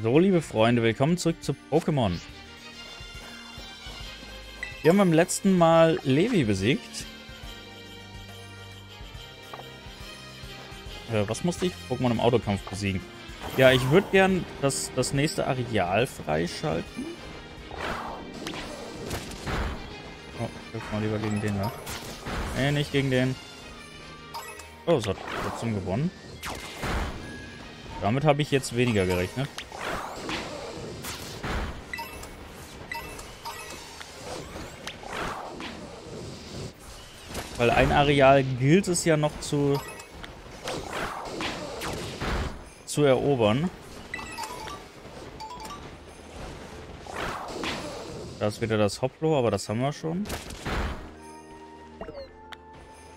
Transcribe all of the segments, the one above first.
So, liebe Freunde, willkommen zurück zu Pokémon. Wir haben beim letzten Mal Levi besiegt. Äh, was musste ich? Pokémon im Autokampf besiegen. Ja, ich würde gern das, das nächste Areal freischalten. Oh, ich mal lieber gegen den da. Nee, nicht gegen den. Oh, es hat trotzdem gewonnen. Damit habe ich jetzt weniger gerechnet. Weil ein Areal gilt es ja noch zu, zu erobern. Da ist wieder das Hoplo, aber das haben wir schon.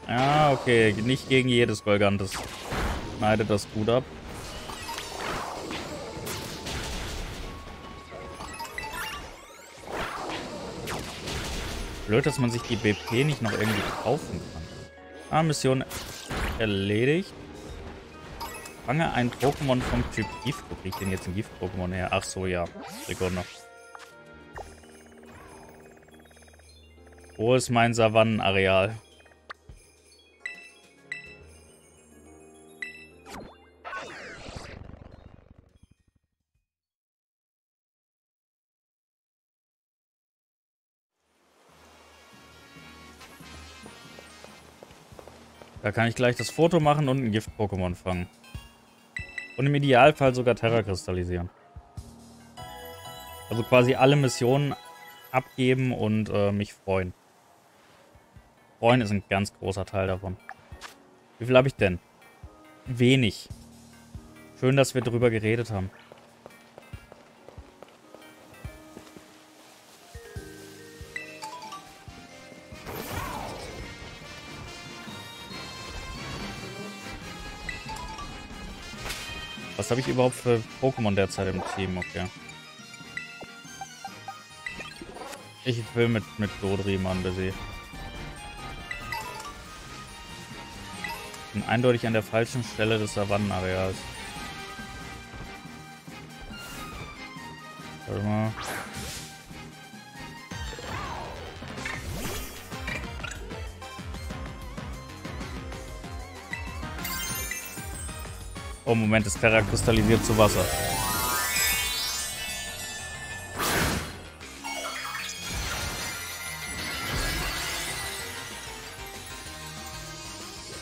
Ja, okay. Nicht gegen jedes Golgantes. Schneidet das gut ab. Blöd, dass man sich die BP nicht noch irgendwie kaufen kann. Ah, Mission erledigt. Fange ein Pokémon vom Typ Gift. Wo kriege ich denn jetzt ein Gift-Pokémon her? Ach so, ja. Sekunde. Wo ist mein Savannen-Areal? Da kann ich gleich das Foto machen und ein Gift-Pokémon fangen. Und im Idealfall sogar Terra kristallisieren. Also quasi alle Missionen abgeben und äh, mich freuen. Freuen ist ein ganz großer Teil davon. Wie viel habe ich denn? Wenig. Schön, dass wir drüber geredet haben. Was habe ich überhaupt für Pokémon derzeit im Team? Okay. Ich will mit, mit Dodriman besiegen. Bin eindeutig an der falschen Stelle des Savanenareals. Warte Oh, Moment, das Terra kristallisiert zu Wasser.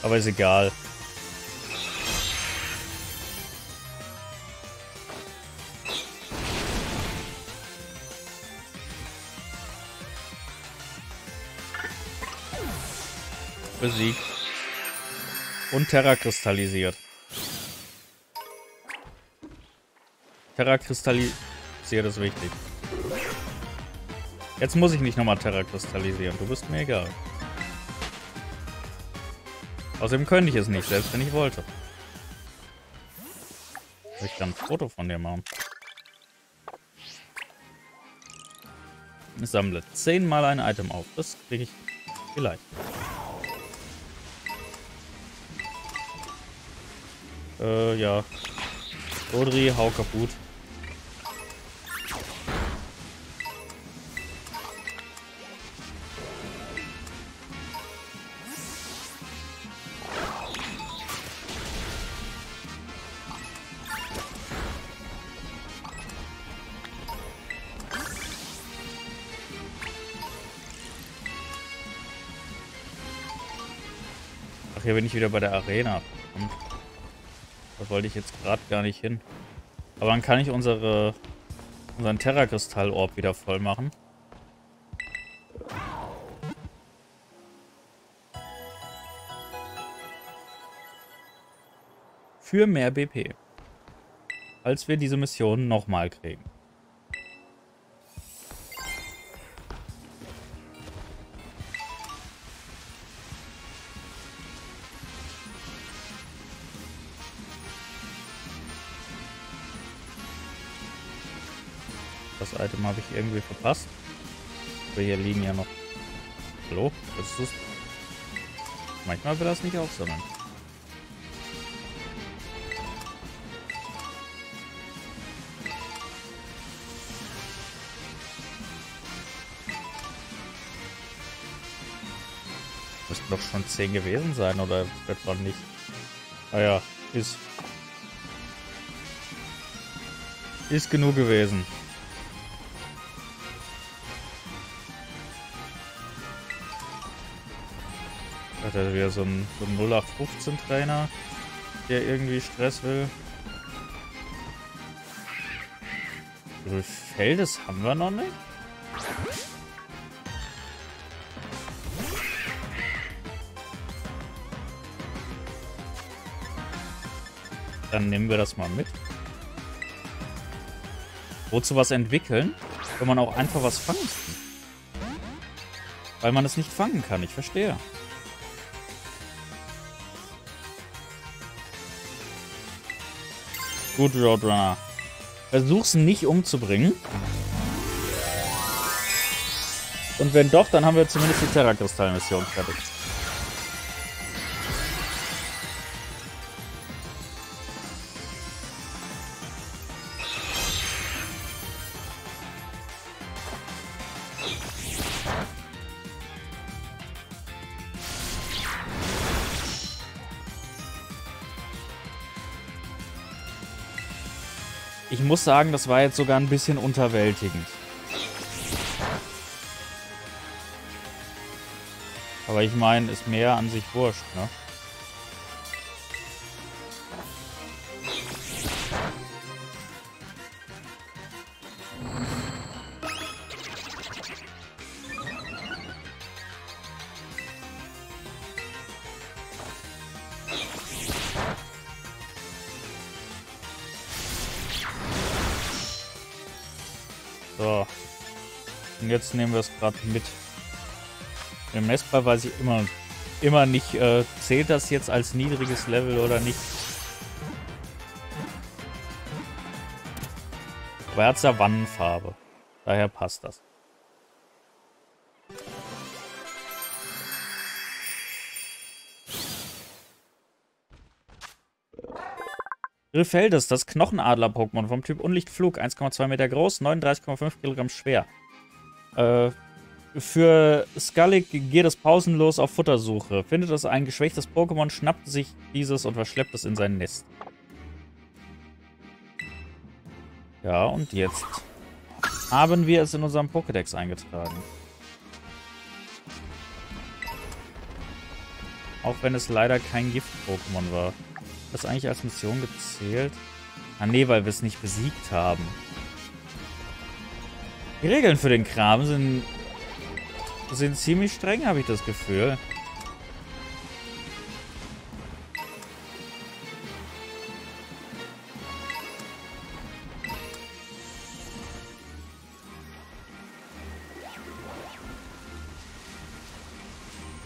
Aber ist egal. Besiegt. Und Terra kristallisiert. Terra kristallisiert ist wichtig. Jetzt muss ich nicht nochmal Terra kristallisieren. Du bist mir egal. Außerdem könnte ich es nicht, selbst wenn ich wollte. Ich kann ein Foto von dir machen. Ich sammle zehnmal ein Item auf. Das kriege ich vielleicht. Äh, ja. Rodri, hau kaputt. Hier bin ich wieder bei der Arena. Da wollte ich jetzt gerade gar nicht hin. Aber dann kann ich unsere, unseren Terrakristall-Orb wieder voll machen. Für mehr BP. Als wir diese Mission nochmal kriegen. Item habe ich irgendwie verpasst. Aber hier liegen ja noch... Hallo? Was ist... das? Manchmal will das nicht aufsammeln. Müssten doch schon 10 gewesen sein, oder wird man nicht? Ah naja, ist... Ist genug gewesen. Hat er wieder so ein, so ein 0815-Trainer, der irgendwie Stress will. Feldes haben wir noch nicht. Dann nehmen wir das mal mit. Wozu was entwickeln, wenn man auch einfach was fangen kann? Weil man es nicht fangen kann, ich verstehe. Gut, Roadrunner. Versuch's nicht umzubringen. Und wenn doch, dann haben wir zumindest die Terrakristall-Mission fertig. Ich muss sagen, das war jetzt sogar ein bisschen unterwältigend. Aber ich meine, ist mehr an sich wurscht, ne? Nehmen wir es gerade mit. Im Messball weiß ich immer, immer nicht, äh, zählt das jetzt als niedriges Level oder nicht. Aber er hat Savannenfarbe. Daher passt das. Griffeldes, das Knochenadler-Pokémon vom Typ Unlichtflug, 1,2 Meter groß, 39,5 Kilogramm schwer. Äh, für Skullig geht es pausenlos auf Futtersuche. Findet es ein geschwächtes Pokémon, schnappt sich dieses und verschleppt es in sein Nest. Ja, und jetzt haben wir es in unserem Pokédex eingetragen. Auch wenn es leider kein Gift-Pokémon war das eigentlich als Mission gezählt? Ah nee, weil wir es nicht besiegt haben. Die Regeln für den Kram sind, sind ziemlich streng, habe ich das Gefühl.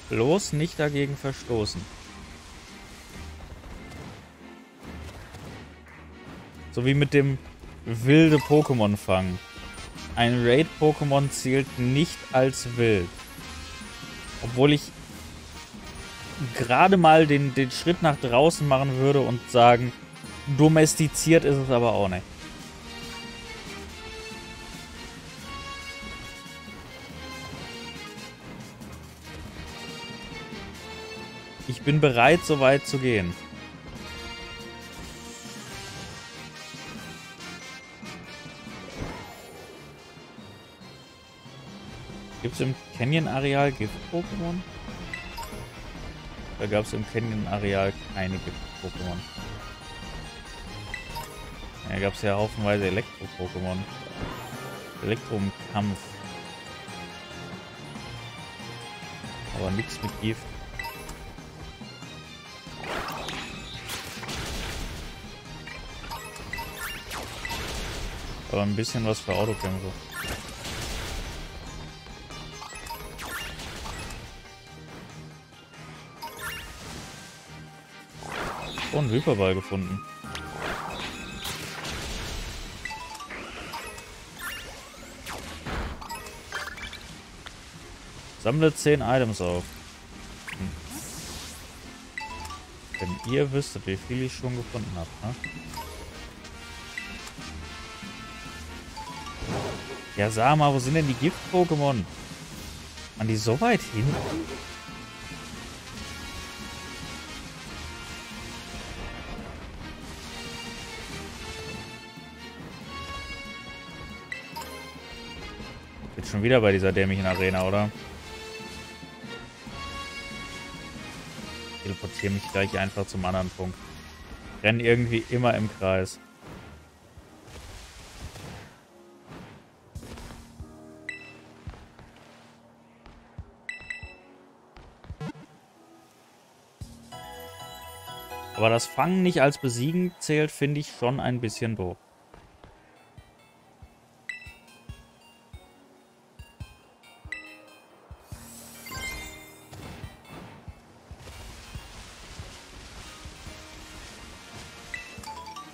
Bloß nicht dagegen verstoßen. So wie mit dem wilde Pokémon fangen. Ein Raid-Pokémon zählt nicht als wild. Obwohl ich gerade mal den, den Schritt nach draußen machen würde und sagen, domestiziert ist es aber auch nicht. Ich bin bereit, so weit zu gehen. Gibt es im Canyon-Areal Gift-Pokémon? Da gab es im Canyon-Areal keine Gift-Pokémon? Da gab es ja haufenweise Elektro-Pokémon. Elektro im Kampf. Aber nichts mit Gift. Aber ein bisschen was für Autokämpfe. Oh, einen Hyperball gefunden. Sammle 10 Items auf. Hm. Wenn ihr wüsstet, wie viel ich schon gefunden habe, ne? Ja, sag mal, wo sind denn die Gift-Pokémon? An die so weit hinten? Jetzt schon wieder bei dieser dämlichen Arena, oder? Teleportiere mich gleich einfach zum anderen Punkt. Renn irgendwie immer im Kreis. Aber das Fangen nicht als Besiegen zählt, finde ich schon ein bisschen doof.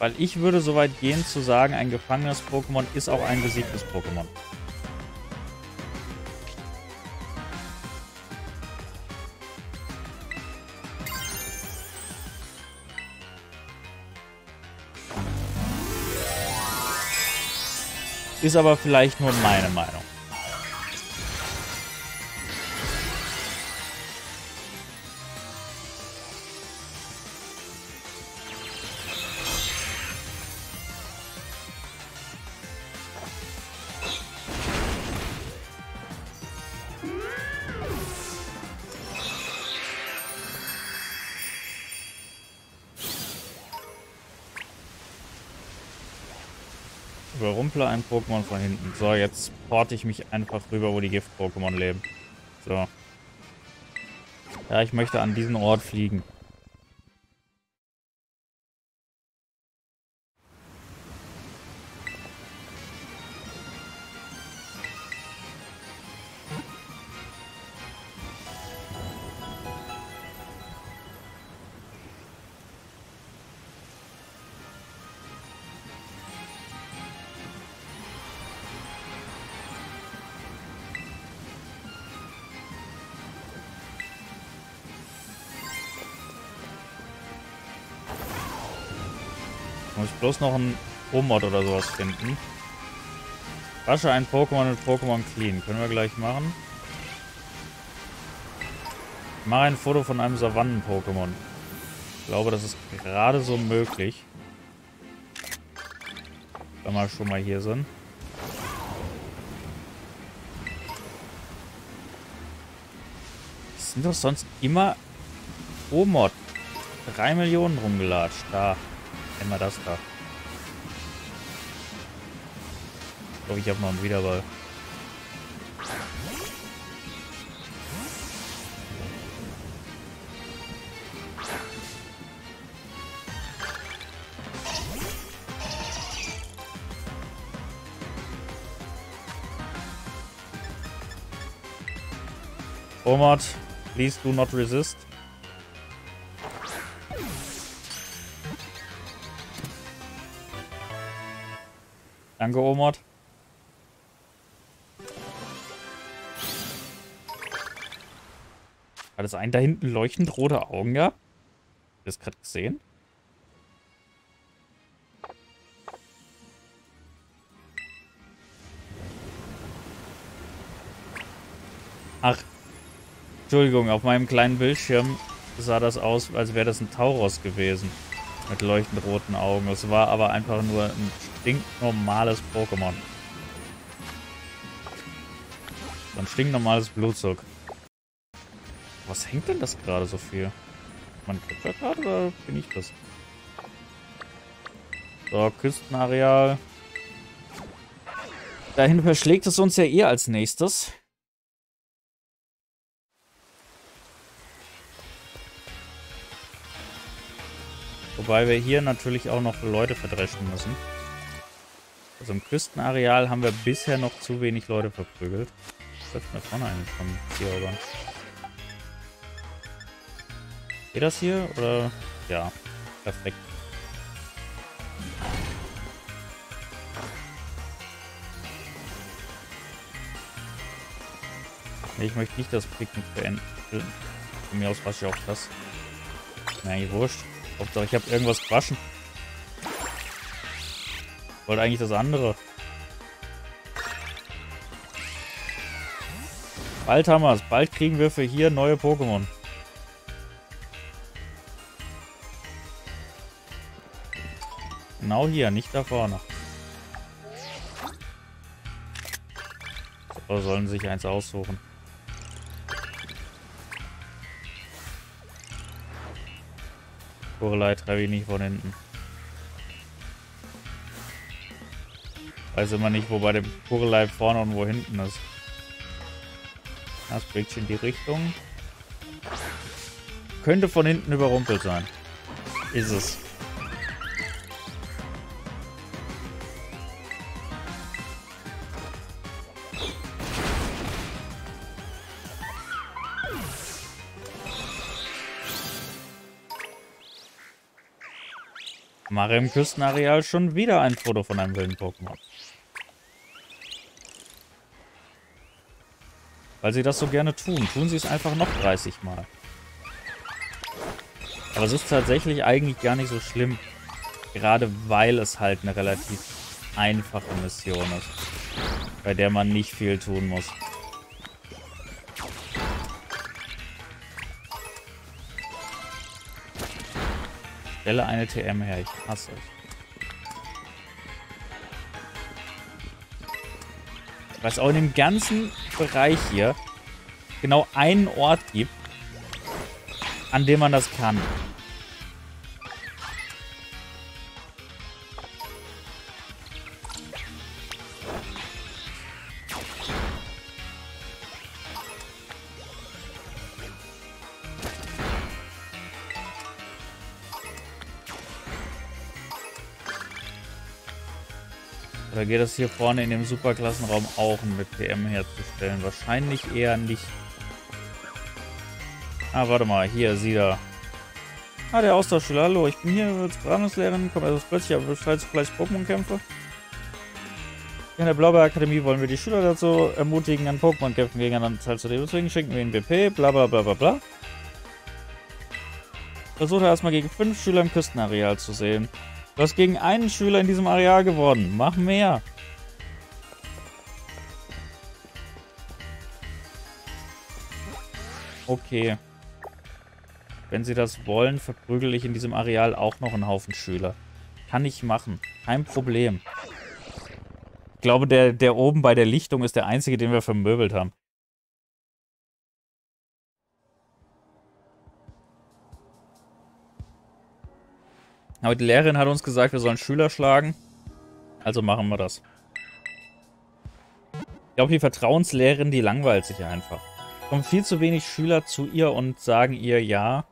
Weil ich würde so weit gehen zu sagen, ein gefangenes Pokémon ist auch ein besiegtes Pokémon. Ist aber vielleicht nur meine Meinung. Überrumple ein Pokémon von hinten. So, jetzt porte ich mich einfach rüber, wo die Gift-Pokémon leben. So. Ja, ich möchte an diesen Ort fliegen. Muss ich bloß noch einen O-Mod oder sowas finden. Wasche ein Pokémon mit Pokémon Clean. Können wir gleich machen. Mach ein Foto von einem Savannen-Pokémon. Ich glaube, das ist gerade so möglich. Wenn wir schon mal hier sind. Sind doch sonst immer O-Mod. Drei Millionen rumgelatscht. Da. Einmal das da. Ich glaube, ich habe noch einen Wiederball. Omar, please do not resist. Danke, Omot. Hat es einen da hinten leuchtend rote Augen gehabt? Hast du das gerade gesehen? Ach, Entschuldigung, auf meinem kleinen Bildschirm sah das aus, als wäre das ein Tauros gewesen. Mit leuchtend roten Augen. Es war aber einfach nur ein stinknormales Pokémon. Ein stinknormales Blutzug. Was hängt denn das gerade so viel? Man Gletscher gerade oder bin ich das? So, Küstenareal. Dahin verschlägt es uns ja eh als nächstes. Wobei wir hier natürlich auch noch Leute verdreschen müssen. Also im Küstenareal haben wir bisher noch zu wenig Leute verprügelt. Ist da vorne eigentlich vom Tierorgan? Geht das hier? Oder? Ja. Perfekt. Nee, ich möchte nicht das Picknick beenden. Von mir aus wasche ich auch das. Na, nee, wurscht. Hauptsache ich habe irgendwas gewaschen. Wollte eigentlich das andere. Bald haben wir es. Bald kriegen wir für hier neue Pokémon. Genau hier, nicht da vorne. Oder sollen sich eins aussuchen? Kurelei treibe ich nicht von hinten. Weiß immer nicht, wo bei dem Kurelei vorne und wo hinten ist. Das bringt in die Richtung. Könnte von hinten überrumpelt sein. Ist es. Mache im Küstenareal schon wieder ein Foto von einem wilden Pokémon. Weil sie das so gerne tun. Tun sie es einfach noch 30 Mal. Aber es ist tatsächlich eigentlich gar nicht so schlimm. Gerade weil es halt eine relativ einfache Mission ist. Bei der man nicht viel tun muss. Stelle eine TM her, ich hasse es. Was auch in dem ganzen Bereich hier genau einen Ort gibt, an dem man das kann. Geht das hier vorne in dem Superklassenraum auch mit PM herzustellen? Wahrscheinlich eher nicht. Ah, warte mal. Hier, sie da. Ah, der Austauschschüler. Hallo, ich bin hier als Brandungslehrerin. Komme etwas plötzlich, aber bestreitest vielleicht Pokémon-Kämpfe? In der Blaubeer-Akademie wollen wir die Schüler dazu ermutigen, an Pokémon-Kämpfen gegeneinander teilzunehmen. Deswegen schicken wir ihnen BP, bla bla bla bla bla. Versuche erstmal gegen fünf Schüler im Küstenareal zu sehen. Du hast gegen einen Schüler in diesem Areal gewonnen. Mach mehr. Okay. Wenn sie das wollen, verprügel ich in diesem Areal auch noch einen Haufen Schüler. Kann ich machen. Kein Problem. Ich glaube, der, der oben bei der Lichtung ist der einzige, den wir vermöbelt haben. Aber die Lehrerin hat uns gesagt, wir sollen Schüler schlagen. Also machen wir das. Ich glaube, die Vertrauenslehrerin, die langweilt sich einfach. Kommen viel zu wenig Schüler zu ihr und sagen ihr ja.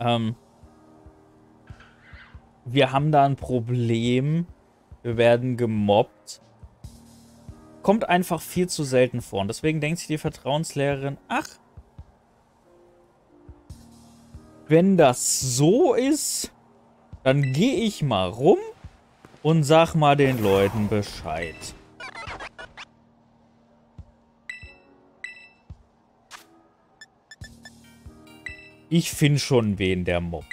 Ähm, wir haben da ein Problem. Wir werden gemobbt. Kommt einfach viel zu selten vor. Und deswegen denkt sich die Vertrauenslehrerin, ach, wenn das so ist, dann gehe ich mal rum und sag mal den Leuten Bescheid. Ich finde schon wen der Mob.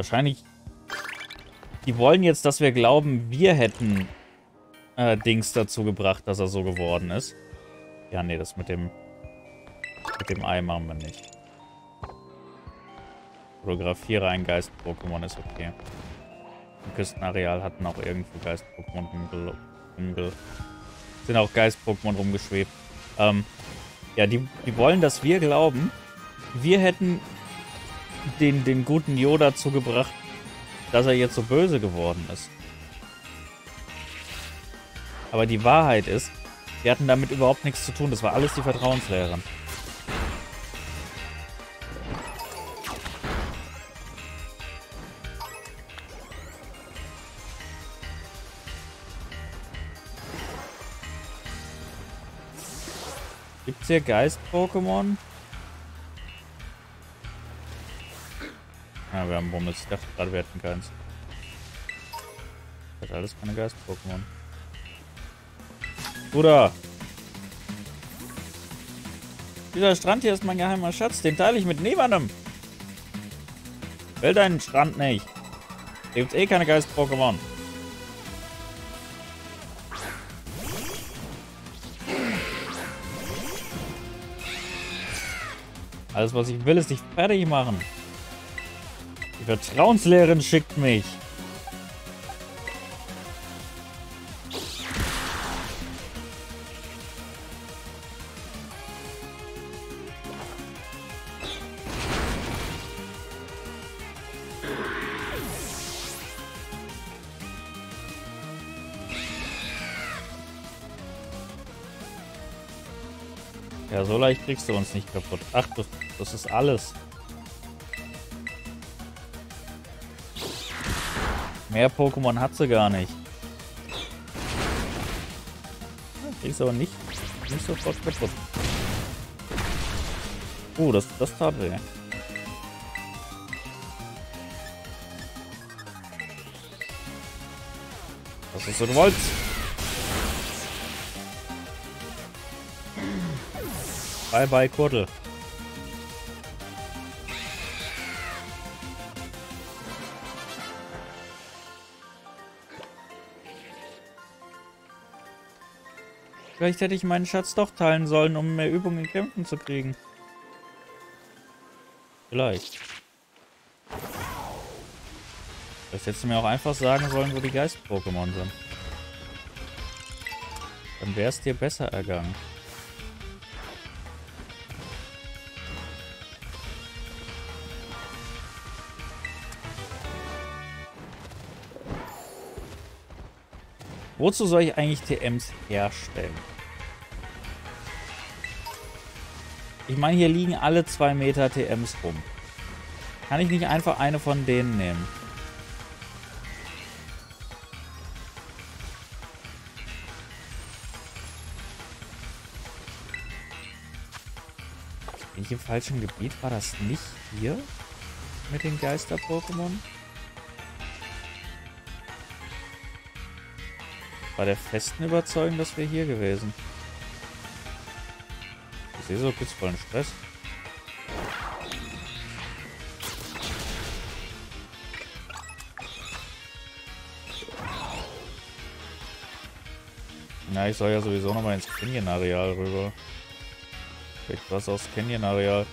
Wahrscheinlich... Die wollen jetzt, dass wir glauben, wir hätten äh, Dings dazu gebracht, dass er so geworden ist. Ja, nee, das mit dem... Mit dem Ei machen wir nicht. Fotografiere ein Geist-Pokémon ist okay. Im Küstenareal hatten auch irgendwo Geist-Pokémon rumge... Sind auch Geist-Pokémon rumgeschwebt. Ähm, ja, die, die wollen, dass wir glauben, wir hätten den, den guten Yoda dazu gebracht, dass er jetzt so böse geworden ist. Aber die Wahrheit ist, wir hatten damit überhaupt nichts zu tun. Das war alles die Vertrauenslehrerin. Gibt's hier Geist-Pokémon? wir haben Bummels. Ich dachte gerade, wir hätten. Das hat alles keine Geist-Pokémon. Bruder! Dieser Strand hier ist mein geheimer Schatz. Den teile ich mit niemandem. Will deinen Strand nicht. Da gibt's eh keine Geist-Pokémon. Alles, was ich will, ist dich fertig machen. Die Vertrauenslehrerin schickt mich. Ja, so leicht kriegst du uns nicht kaputt. Ach, das, das ist alles. Mehr Pokémon hat sie gar nicht. Kriegst aber nicht, nicht sofort kaputt. Oh, das, das tat weh. Das ist so gewollt. Bye bye, Kurtel. Vielleicht hätte ich meinen Schatz doch teilen sollen, um mehr Übung in Kämpfen zu kriegen. Vielleicht. Vielleicht hättest du mir auch einfach sagen sollen, wo die Geist-Pokémon sind. Dann wäre es dir besser ergangen. Wozu soll ich eigentlich TMs herstellen? Ich meine, hier liegen alle zwei Meter TMs rum. Kann ich nicht einfach eine von denen nehmen? Bin ich im falschen Gebiet? War das nicht hier? Mit den Geister-Pokémon? War der festen Überzeugung, dass wir hier gewesen. Ich sehe so kurz vollen Stress. Na, ich soll ja sowieso nochmal ins Canyon-Areal rüber. Vielleicht was aus Canyon-Areal.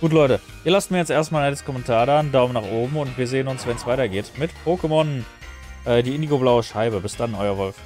Gut, Leute. Ihr lasst mir jetzt erstmal ein nettes Kommentar da, einen Daumen nach oben und wir sehen uns, wenn es weitergeht mit Pokémon. Äh, die Indigo-blaue Scheibe. Bis dann, euer Wolf.